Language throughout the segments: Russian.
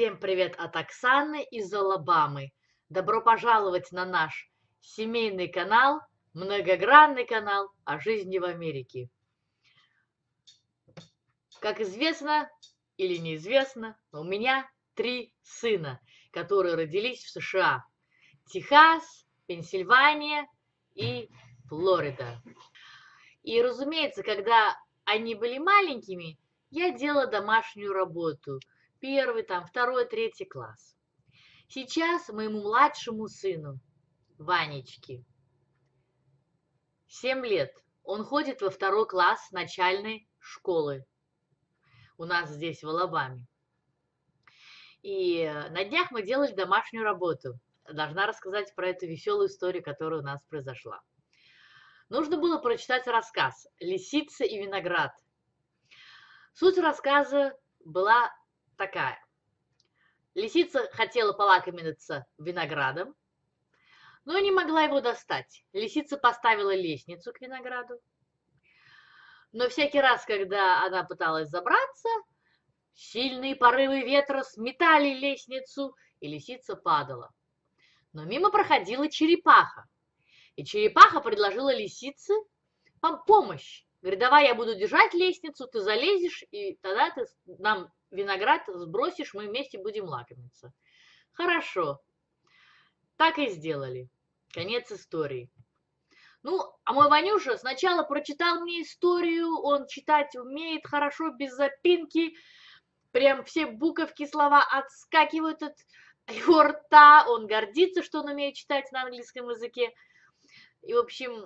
Всем привет от Оксаны из Алабамы. Добро пожаловать на наш семейный канал, многогранный канал о жизни в Америке. Как известно или неизвестно, у меня три сына, которые родились в США. Техас, Пенсильвания и Флорида. И, разумеется, когда они были маленькими, я делала домашнюю работу. Первый, там, второй, третий класс. Сейчас моему младшему сыну, Ванечке, 7 лет. Он ходит во второй класс начальной школы. У нас здесь, в Алабаме. И на днях мы делали домашнюю работу. Должна рассказать про эту веселую историю, которая у нас произошла. Нужно было прочитать рассказ «Лисица и виноград». Суть рассказа была такая. Лисица хотела полакомиться виноградом, но не могла его достать. Лисица поставила лестницу к винограду. Но всякий раз, когда она пыталась забраться, сильные порывы ветра сметали лестницу, и лисица падала. Но мимо проходила черепаха. И черепаха предложила лисице помощь. Говорит, давай я буду держать лестницу, ты залезешь, и тогда ты нам виноград сбросишь, мы вместе будем лакомиться. Хорошо. Так и сделали. Конец истории. Ну, а мой Ванюша сначала прочитал мне историю, он читать умеет хорошо, без запинки, прям все буковки, слова отскакивают от его рта, он гордится, что он умеет читать на английском языке. И, в общем,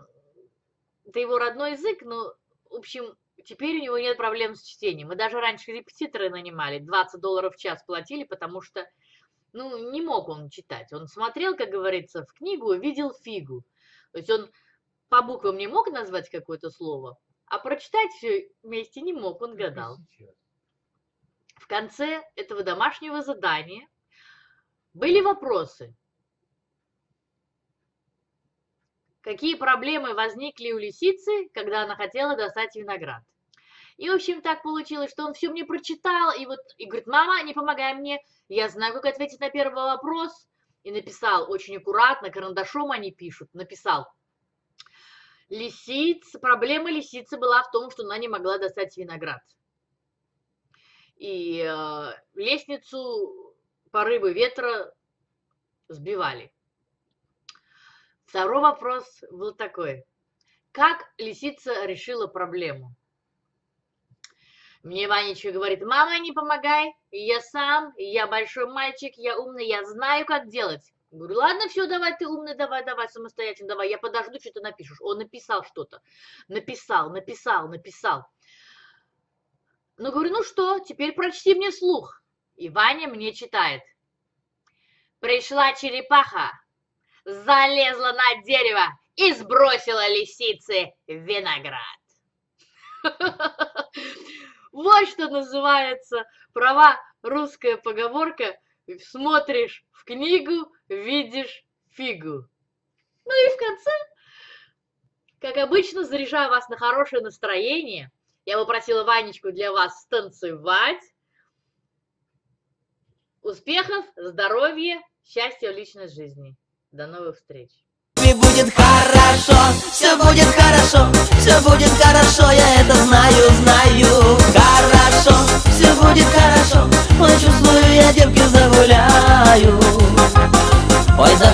это его родной язык, но, в общем, теперь у него нет проблем с чтением. Мы даже раньше репетиторы нанимали, 20 долларов в час платили, потому что, ну, не мог он читать. Он смотрел, как говорится, в книгу, видел фигу. То есть он по буквам не мог назвать какое-то слово, а прочитать все вместе не мог, он гадал. В конце этого домашнего задания были вопросы. Какие проблемы возникли у лисицы, когда она хотела достать виноград. И, в общем, так получилось, что он все мне прочитал, и вот, и говорит, мама, не помогай мне, я знаю, как ответить на первый вопрос. И написал очень аккуратно, карандашом они пишут, написал. Лисиц, проблема лисицы была в том, что она не могла достать виноград. И э, лестницу порывы ветра сбивали. Второй вопрос был такой. Как лисица решила проблему? Мне Ванечка говорит, мама, не помогай, я сам, я большой мальчик, я умный, я знаю, как делать. Говорю, ладно, все, давай, ты умный, давай, давай, самостоятельно, давай, я подожду, что ты напишешь. Он написал что-то, написал, написал, написал. Ну, говорю, ну что, теперь прочти мне слух. И Ваня мне читает. Пришла черепаха, залезла на дерево и сбросила лисице виноград. Вот что называется права русская поговорка «Смотришь в книгу, видишь фигу». Ну и в конце, как обычно, заряжаю вас на хорошее настроение. Я попросила Ванечку для вас станцевать. Успехов, здоровья, счастья в личной жизни. До новых встреч. Будет хорошо, все будет хорошо, все будет хорошо, я это знаю, знаю. Хорошо, все будет хорошо, ой, чувствую, я девки загуляю. Ой, за